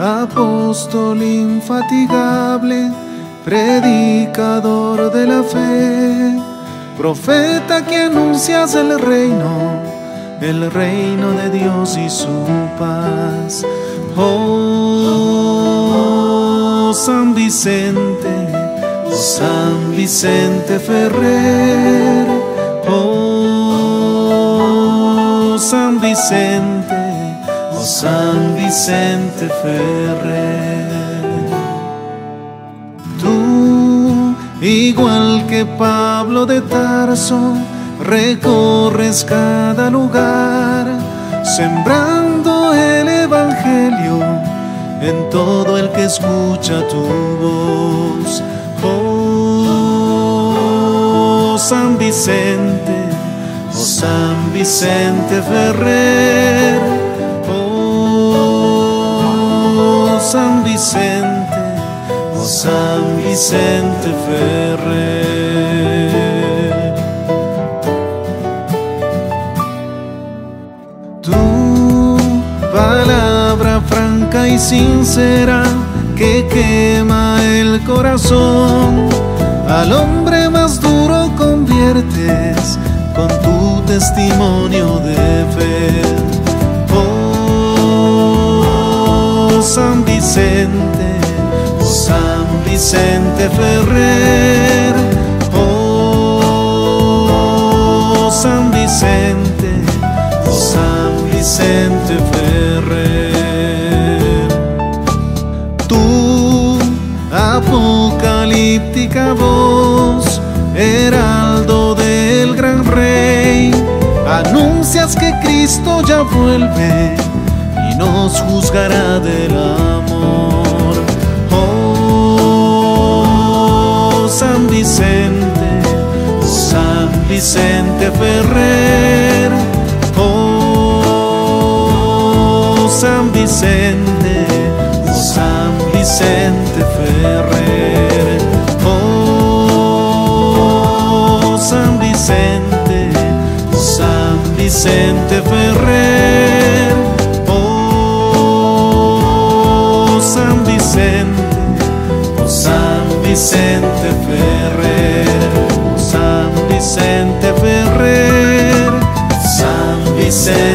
apóstol infatigable, predicador de la fe, profeta que anuncias el reino, el reino de Dios y su paz. Oh San Vicente, San Vicente Ferrer, oh San Vicente, oh San Vicente Ferrer. Tú, igual que Pablo de Tarso, recorres cada lugar, sembrando el Evangelio en todo el que escucha tu voz. Oh San Vicente, oh San Vicente Ferrer, San Vicente, oh San Vicente Ferrer. Tu palabra franca y sincera que quema el corazón, al hombre más duro conviertes con tu testimonio de fe. San Vicente, oh San Vicente Ferrer, oh San Vicente, oh San Vicente Ferrer. Tu apocalíptica voz, heraldo del gran rey, anuncias que Cristo ya vuelve nos juzgará del amor. Oh San Vicente, San Vicente Ferrer, oh San Vicente, San Vicente Ferrer, oh San Vicente, San Vicente Ferrer, Vicente Ferrer, San Vicente Ferrer, San Vicente.